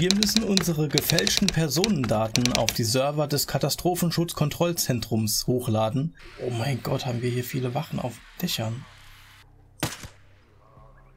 Wir müssen unsere gefälschten Personendaten auf die Server des Katastrophenschutzkontrollzentrums hochladen. Oh mein Gott, haben wir hier viele Wachen auf Dächern.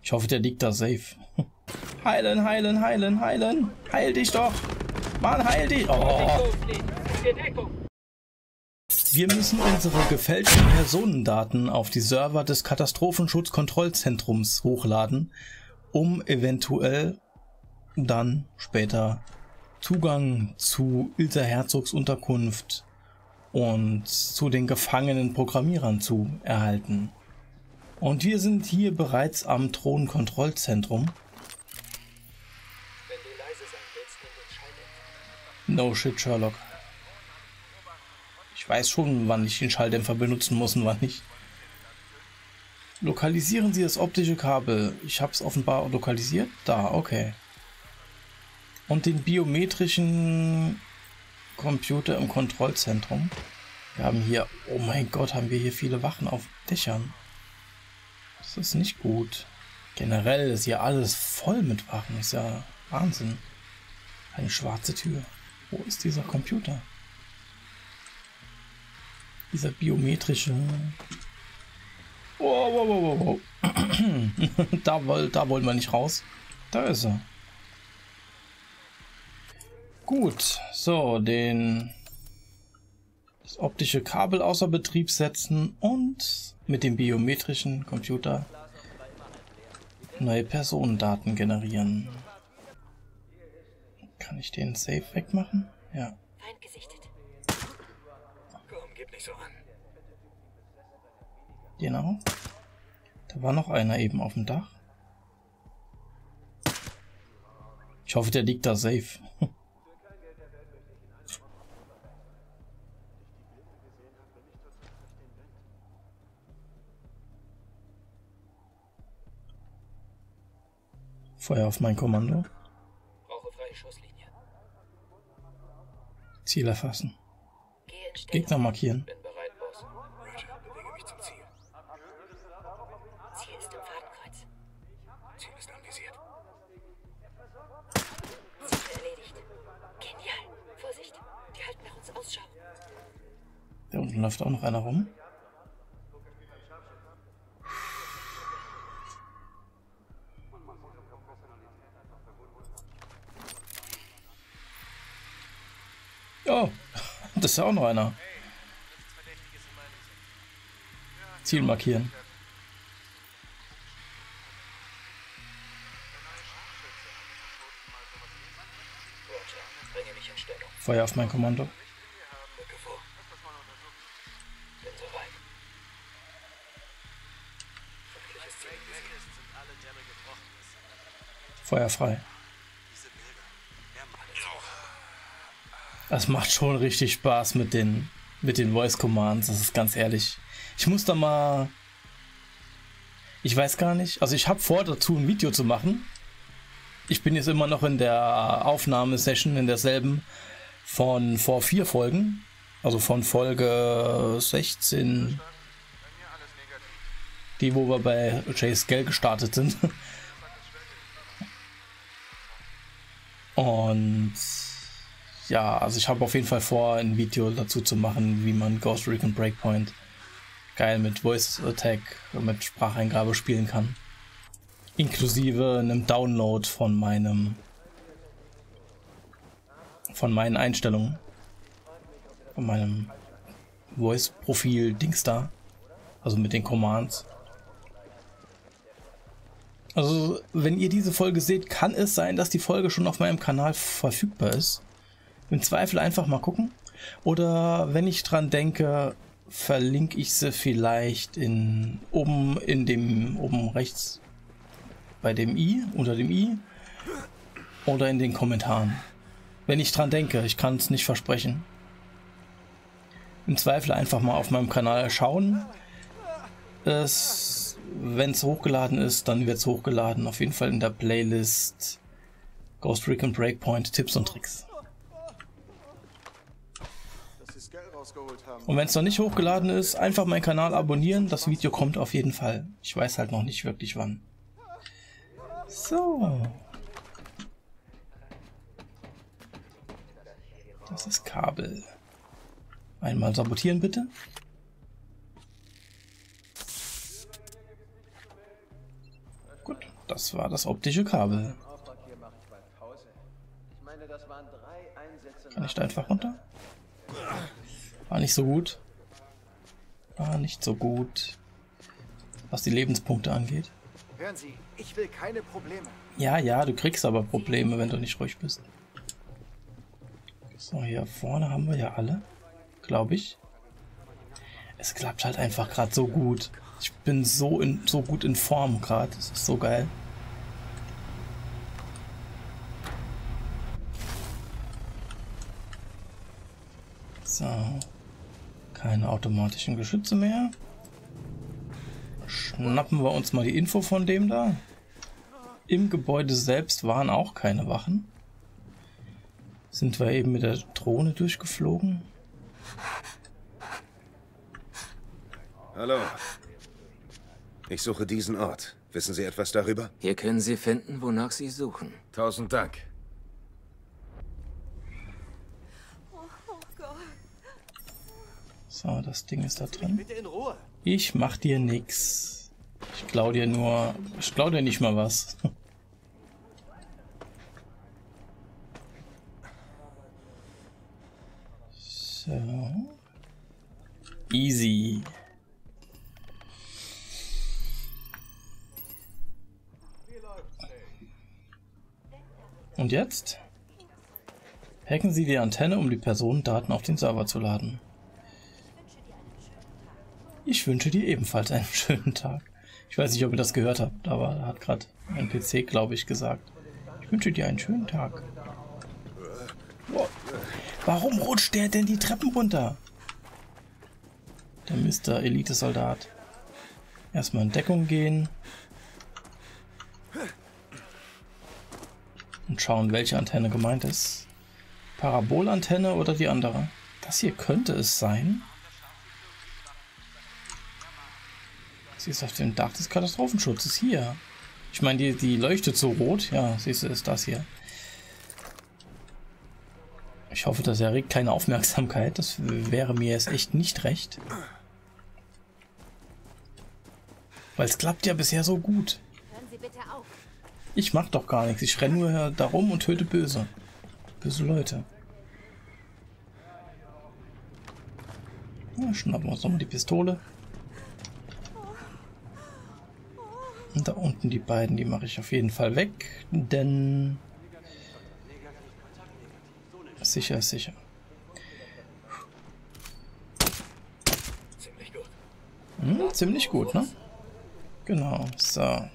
Ich hoffe, der liegt da safe. Heilen, heilen, heilen, heilen. Heil dich doch. Mann, heil dich. Oh. Wir müssen unsere gefälschten Personendaten auf die Server des Katastrophenschutzkontrollzentrums hochladen, um eventuell dann später Zugang zu Ilse Herzogs Unterkunft und zu den gefangenen Programmierern zu erhalten. Und wir sind hier bereits am Thronkontrollzentrum. No shit, Sherlock. Ich weiß schon, wann ich den Schalldämpfer benutzen muss und wann nicht. Lokalisieren Sie das optische Kabel. Ich habe es offenbar lokalisiert. Da, okay. Und den biometrischen Computer im Kontrollzentrum. Wir haben hier, oh mein Gott, haben wir hier viele Wachen auf Dächern. Das ist nicht gut. Generell ist hier alles voll mit Wachen. Ist ja Wahnsinn. Eine schwarze Tür. Wo ist dieser Computer? Dieser biometrische. Oh, wow, wow, wow, wow. da, da wollen wir nicht raus. Da ist er. Gut, so, den das optische Kabel außer Betrieb setzen und mit dem biometrischen Computer neue Personendaten generieren. Kann ich den Safe wegmachen? Ja. Feind gesichtet. Komm, gib nicht so an. Genau. Da war noch einer eben auf dem Dach. Ich hoffe, der liegt da safe. Feuer auf mein Kommando. Brauche freie Schusslinie. Ziel erfassen. Gegner markieren. Bin bereit, Boss. Roger, bewege mich zum Ziel. Ziel ist im Fadenkreuz. Ziel ist anvisiert. Ziel erledigt. Genial. Vorsicht. Die halten nach uns Ausschau. Da unten läuft auch noch einer rum. Ist ja auch noch einer. Ziel markieren. Feuer auf mein Kommando. Feuer frei. Das macht schon richtig Spaß mit den, mit den Voice Commands, das ist ganz ehrlich. Ich muss da mal. Ich weiß gar nicht. Also ich habe vor, dazu ein Video zu machen. Ich bin jetzt immer noch in der Aufnahmesession, in derselben von vor vier Folgen. Also von Folge 16. Die, wo wir bei Chase Gell gestartet sind. Und ja, also ich habe auf jeden Fall vor, ein Video dazu zu machen, wie man Ghost Recon Breakpoint geil mit Voice Attack, mit Spracheingabe spielen kann. Inklusive einem Download von meinem von meinen Einstellungen. Von meinem Voice-Profil Dings da. Also mit den Commands. Also, wenn ihr diese Folge seht, kann es sein, dass die Folge schon auf meinem Kanal verfügbar ist. Im Zweifel einfach mal gucken. Oder wenn ich dran denke, verlinke ich sie vielleicht in oben in dem oben rechts bei dem i unter dem i oder in den Kommentaren. Wenn ich dran denke, ich kann es nicht versprechen. Im Zweifel einfach mal auf meinem Kanal schauen. wenn es hochgeladen ist, dann wird es hochgeladen. Auf jeden Fall in der Playlist Ghost Recon Breakpoint Tipps und Tricks. Und wenn es noch nicht hochgeladen ist, einfach meinen Kanal abonnieren. Das Video kommt auf jeden Fall. Ich weiß halt noch nicht wirklich wann. So. Das ist Kabel. Einmal sabotieren bitte. Gut, das war das optische Kabel. Kann ich da einfach runter? War nicht so gut. War nicht so gut. Was die Lebenspunkte angeht. Hören Sie, ich will keine Probleme. Ja, ja, du kriegst aber Probleme, wenn du nicht ruhig bist. So, hier vorne haben wir ja alle. Glaube ich. Es klappt halt einfach gerade so gut. Ich bin so, in, so gut in Form gerade. Das ist so geil. So. Keine automatischen Geschütze mehr. Schnappen wir uns mal die Info von dem da. Im Gebäude selbst waren auch keine Wachen. Sind wir eben mit der Drohne durchgeflogen? Hallo. Ich suche diesen Ort. Wissen Sie etwas darüber? Hier können Sie finden, wonach Sie suchen. Tausend Dank. So, das Ding ist da drin. Ich mach dir nix. Ich klau dir nur... Ich klau dir nicht mal was. So. Easy. Und jetzt? Hacken Sie die Antenne, um die Personendaten auf den Server zu laden. Ich wünsche dir ebenfalls einen schönen Tag. Ich weiß nicht, ob ihr das gehört habt, aber hat gerade ein PC, glaube ich, gesagt. Ich wünsche dir einen schönen Tag. Wow. Warum rutscht der denn die Treppen runter? Der Mr. Elite-Soldat. Erstmal in Deckung gehen. Und schauen, welche Antenne gemeint ist. Parabolantenne oder die andere? Das hier könnte es sein. Sie ist auf dem Dach des Katastrophenschutzes. Hier. Ich meine, die, die leuchtet so rot. Ja, siehst du, ist das hier. Ich hoffe, das erregt keine Aufmerksamkeit. Das wäre mir jetzt echt nicht recht. Weil es klappt ja bisher so gut. Ich mach doch gar nichts. Ich renne nur darum und töte Böse. Böse Leute. Ja, schnappen wir uns nochmal die Pistole. Und da unten die beiden, die mache ich auf jeden Fall weg, denn sicher ist sicher. Hm, ziemlich gut, ne? Genau, so. Dann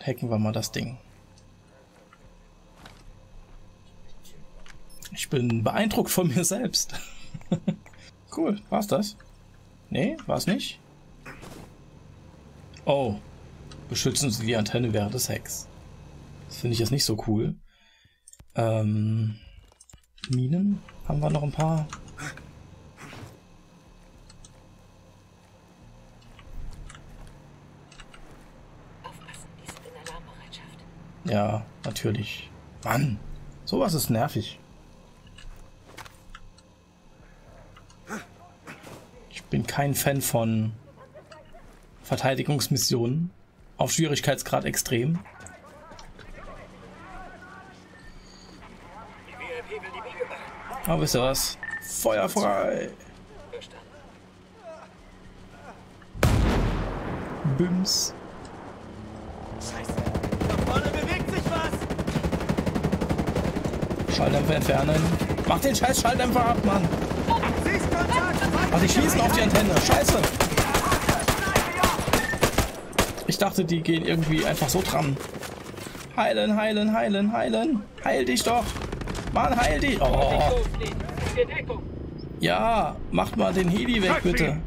hacken wir mal das Ding. Ich bin beeindruckt von mir selbst. cool, war's das? Nee, war's nicht? Oh. Beschützen Sie die Antenne während des Hacks. Das finde ich jetzt nicht so cool. Ähm, Minen haben wir noch ein paar. Ja, natürlich. Mann, sowas ist nervig. Ich bin kein Fan von Verteidigungsmissionen auf Schwierigkeitsgrad extrem. Aber wisst ihr was? Feuer frei! Bims. Schalldämpfer entfernen. Mach den scheiß Schalldämpfer ab, Mann! Ach, die schießen auf die Antenne. Scheiße! Ich dachte, die gehen irgendwie einfach so dran. Heilen, heilen, heilen, heilen. Heil dich doch. Mann, heil dich. Oh. Ja, macht mal den Heli weg, bitte.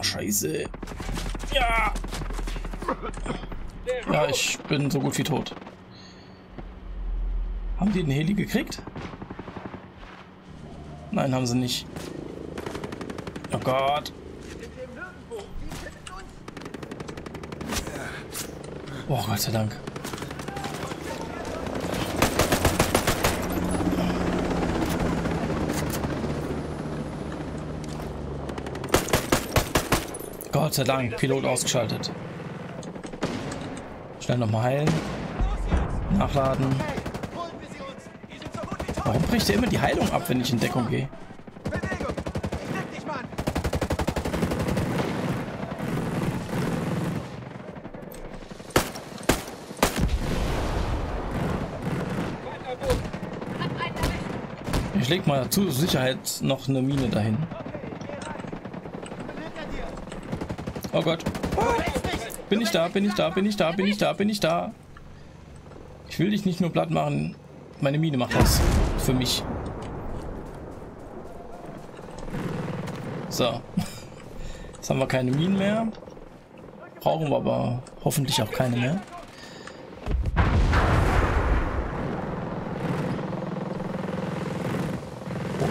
Scheiße. Ja. Ja, ich bin so gut wie tot. Haben die den Heli gekriegt? Nein, haben sie nicht. Oh Gott. Oh, Gott sei Dank. Gott sei Dank, Pilot ausgeschaltet. Schnell nochmal heilen. Nachladen. Warum bricht der immer die Heilung ab, wenn ich in Deckung gehe? Ich leg mal zur Sicherheit noch eine Mine dahin. Oh Gott. Bin ich da, bin ich da, bin ich da, bin ich da, bin ich da. Ich will dich nicht nur platt machen. Meine Mine macht das. Für mich. So. Jetzt haben wir keine Minen mehr. Brauchen wir aber hoffentlich auch keine mehr.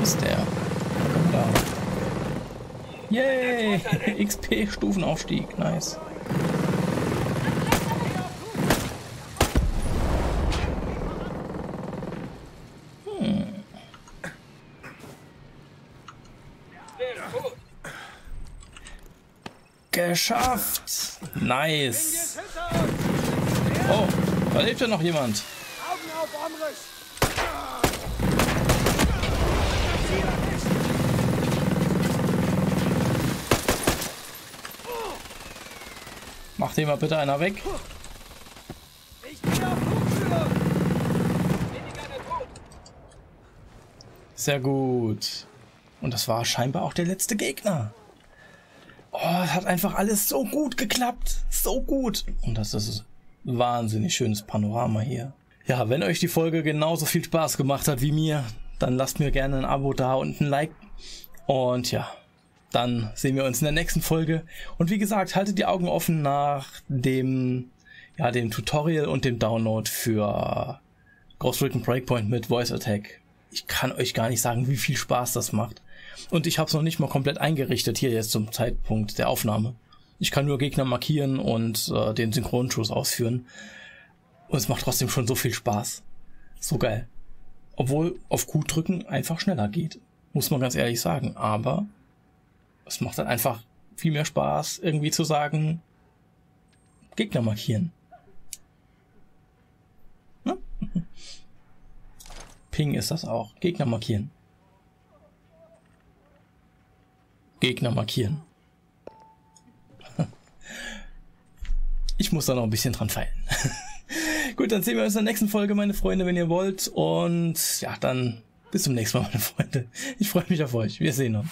Ist der? Da. Yay! XP-Stufenaufstieg. Nice. Geschafft! Nice! Oh, da lebt ja noch jemand. Augen auf, Omrisch. Mach den mal bitte einer weg. Sehr gut. Und das war scheinbar auch der letzte Gegner. Oh, es hat einfach alles so gut geklappt. So gut. Und das ist ein wahnsinnig schönes Panorama hier. Ja, wenn euch die Folge genauso viel Spaß gemacht hat wie mir, dann lasst mir gerne ein Abo da und ein Like. Und ja, dann sehen wir uns in der nächsten Folge. Und wie gesagt, haltet die Augen offen nach dem, ja, dem Tutorial und dem Download für Ghost Recon Breakpoint mit Voice Attack. Ich kann euch gar nicht sagen, wie viel Spaß das macht. Und ich habe es noch nicht mal komplett eingerichtet hier jetzt zum Zeitpunkt der Aufnahme. Ich kann nur Gegner markieren und äh, den Synchronschuss ausführen. Und es macht trotzdem schon so viel Spaß. So geil. Obwohl auf Q drücken einfach schneller geht. Muss man ganz ehrlich sagen. Aber es macht dann einfach viel mehr Spaß, irgendwie zu sagen, Gegner markieren. Ne? Ping ist das auch. Gegner markieren. Gegner markieren. Ich muss da noch ein bisschen dran feilen. Gut, dann sehen wir uns in der nächsten Folge, meine Freunde, wenn ihr wollt. Und ja, dann bis zum nächsten Mal, meine Freunde. Ich freue mich auf euch. Wir sehen uns.